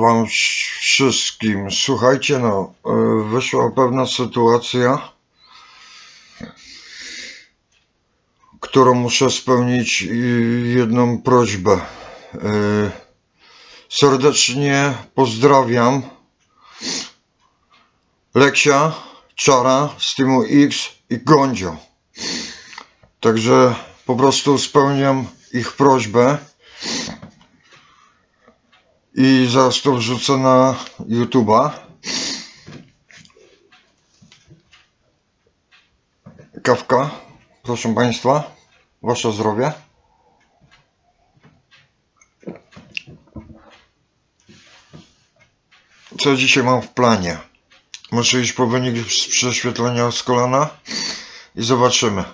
Wam wszystkim. Słuchajcie, no, e, wyszła pewna sytuacja, którą muszę spełnić i jedną prośbę. E, Serdecznie pozdrawiam Leksia, Czara, Steamu X i Gondzio. Także po prostu spełniam ich prośbę i zaraz to wrzucę na YouTube'a. Kawka, proszę Państwa, Wasze zdrowie. Co dzisiaj mam w planie? Muszę iść po wynik prześwietlenia z kolana i zobaczymy.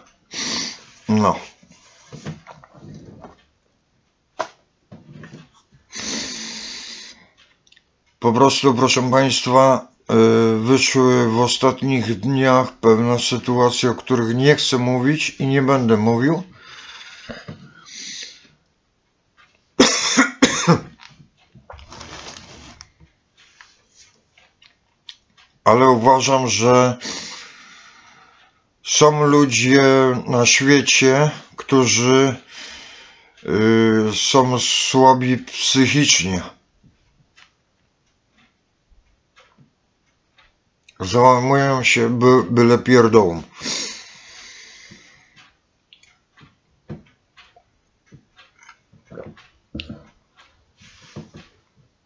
No. Po prostu, proszę Państwa, y, wyszły w ostatnich dniach pewne sytuacje, o których nie chcę mówić i nie będę mówił. Ale uważam, że są ludzie na świecie, którzy y, są słabi psychicznie. Załamują się by, byle pierdołą.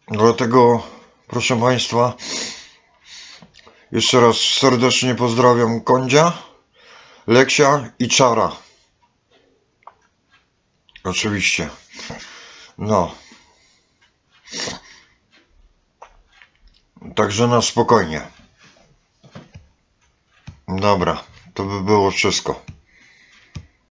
Dlatego, proszę Państwa, jeszcze raz serdecznie pozdrawiam Kondzia, Leksia i Czara. Oczywiście. No. Także na spokojnie. Dobra, to by było wszystko.